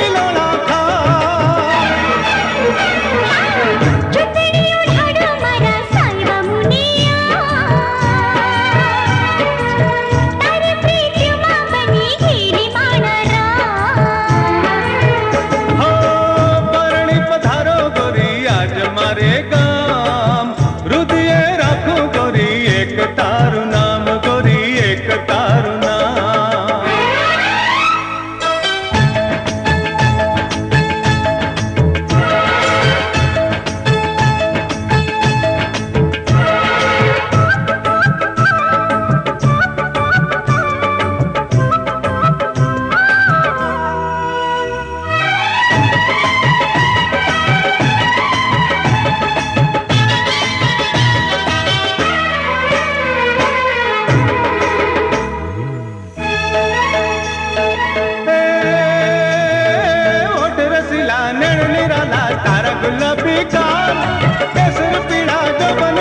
Hello. लब लब का कसर पीड़ा गबन